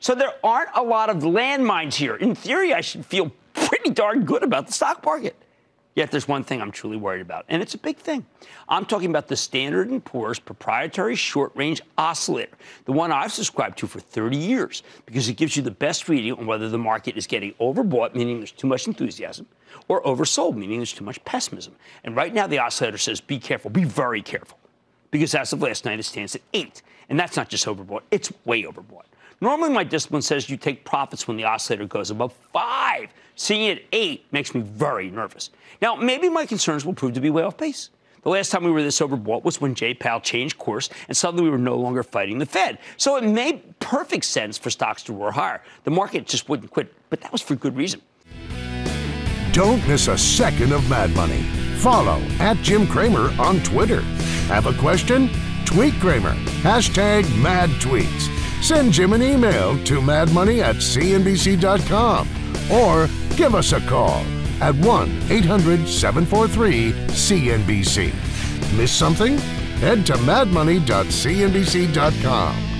So there aren't a lot of landmines here. In theory, I should feel pretty darn good about the stock market. Yet there's one thing I'm truly worried about, and it's a big thing. I'm talking about the Standard & Poor's proprietary short-range oscillator, the one I've subscribed to for 30 years, because it gives you the best reading on whether the market is getting overbought, meaning there's too much enthusiasm, or oversold, meaning there's too much pessimism. And right now, the oscillator says, be careful, be very careful, because as of last night, it stands at 8. And that's not just overbought, it's way overbought. Normally, my discipline says you take profits when the oscillator goes above 5. Seeing it at 8 makes me very nervous. Now, maybe my concerns will prove to be way off base. The last time we were this overbought was when Jay Powell changed course and suddenly we were no longer fighting the Fed. So it made perfect sense for stocks to roar higher. The market just wouldn't quit, but that was for good reason. Don't miss a second of Mad Money. Follow at Jim Cramer on Twitter. Have a question? Tweet Cramer. Hashtag mad tweets. Send Jim an email to madmoney at cnbc.com or give us a call at 1 800 743 CNBC. Miss something? Head to madmoney.cnbc.com.